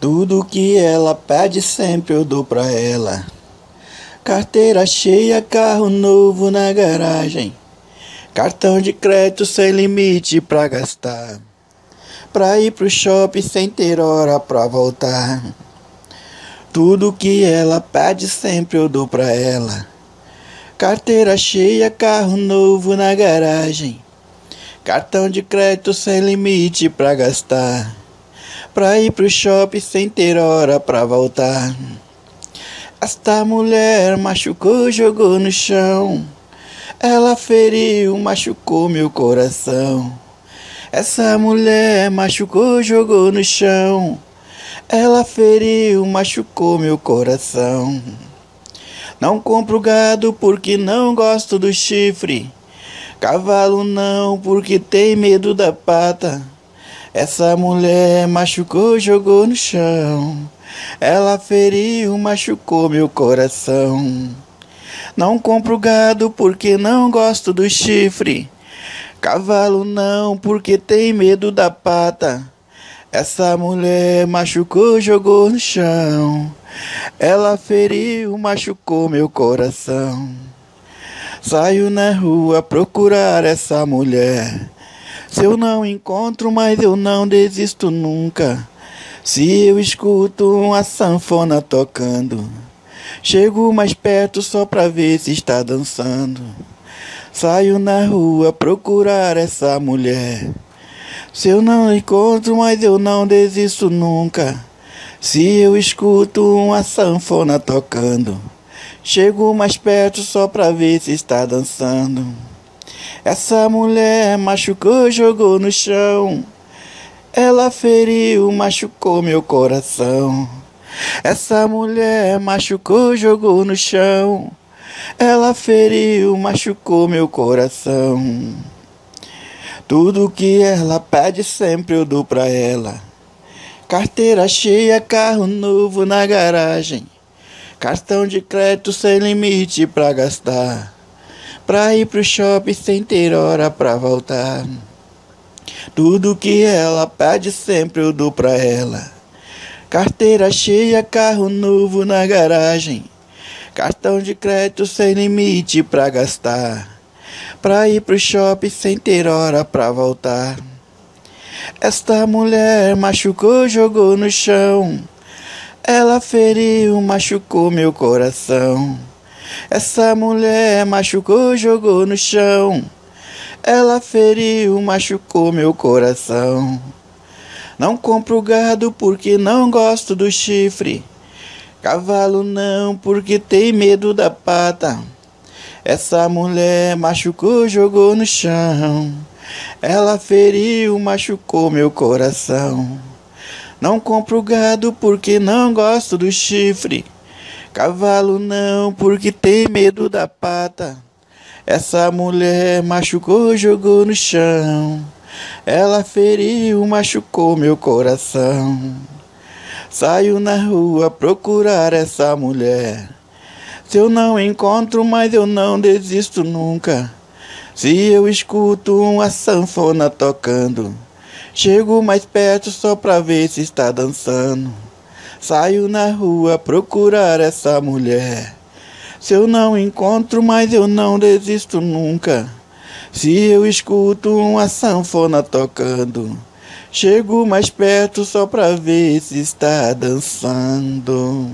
Tudo que ela pede sempre eu dou pra ela. Carteira cheia, carro novo na garagem. Cartão de crédito sem limite pra gastar. Pra ir pro shopping sem ter hora pra voltar. Tudo que ela pede sempre eu dou pra ela. Carteira cheia, carro novo na garagem. Cartão de crédito sem limite pra gastar pra ir pro shopping sem ter hora pra voltar. Esta mulher machucou, jogou no chão. Ela feriu, machucou meu coração. Essa mulher machucou, jogou no chão. Ela feriu, machucou meu coração. Não compro gado porque não gosto do chifre. Cavalo não porque tem medo da pata. Essa mulher machucou, jogou no chão. Ela feriu, machucou meu coração. Não compro gado porque não gosto do chifre. Cavalo não porque tem medo da pata. Essa mulher machucou, jogou no chão. Ela feriu, machucou meu coração. Saio na rua procurar essa mulher. Se eu não encontro, mas eu não desisto nunca. Se eu escuto uma sanfona tocando, chego mais perto só pra ver se está dançando. Saio na rua procurar essa mulher. Se eu não encontro, mas eu não desisto nunca. Se eu escuto uma sanfona tocando, chego mais perto só pra ver se está dançando. Essa mulher machucou, jogou no chão. Ela feriu, machucou meu coração. Essa mulher machucou, jogou no chão. Ela feriu, machucou meu coração. Tudo que ela pede sempre eu dou pra ela. Carteira cheia, carro novo na garagem. Cartão de crédito sem limite pra gastar pra ir pro shopping sem ter hora pra voltar. Tudo que ela pede sempre eu dou pra ela. Carteira cheia, carro novo na garagem. Cartão de crédito sem limite pra gastar. Pra ir pro shopping sem ter hora pra voltar. Esta mulher machucou, jogou no chão. Ela feriu, machucou meu coração. Essa mulher machucou, jogou no chão. Ela feriu, machucou meu coração. Não compro gado porque não gosto do chifre. Cavalo não porque tem medo da pata. Essa mulher machucou, jogou no chão. Ela feriu, machucou meu coração. Não compro gado porque não gosto do chifre. Cavalo não, porque tem medo da pata. Essa mulher machucou, jogou no chão. Ela feriu, machucou meu coração. Saio na rua procurar essa mulher. Se eu não encontro, mas eu não desisto nunca. Se eu escuto uma sanfona tocando, chego mais perto só pra ver se está dançando. Saio na rua procurar essa mulher. Se eu não encontro, mas eu não desisto nunca. Se eu escuto uma sanfona tocando, chego mais perto só pra ver se está dançando.